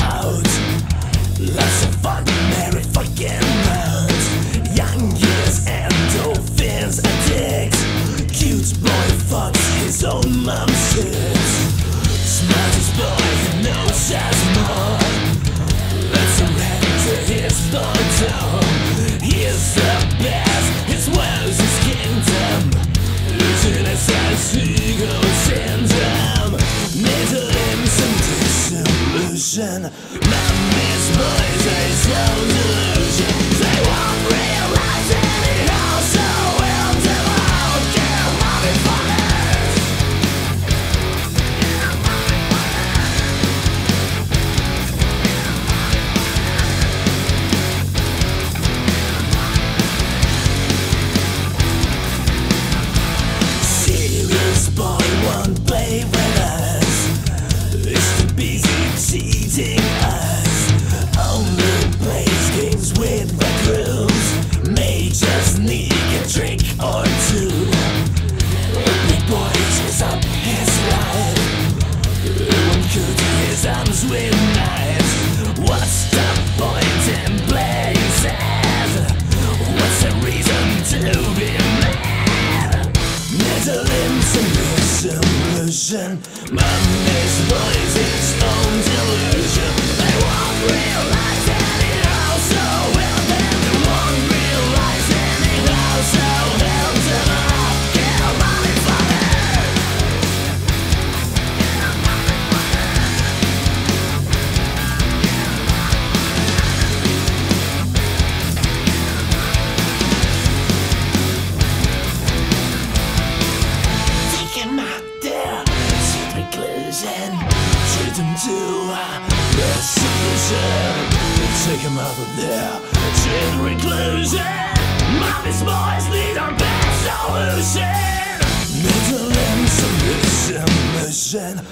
out. Lots of fun, fucking. Young years. Cute boy fucks his own mom's shit. Smartest boy, knows. Let's head to his thoughts. vision. Man is body's its own delusion. Do the season to take him out of there. In reclusion. Mommy's boys need our best solution. Mental and submission, mission,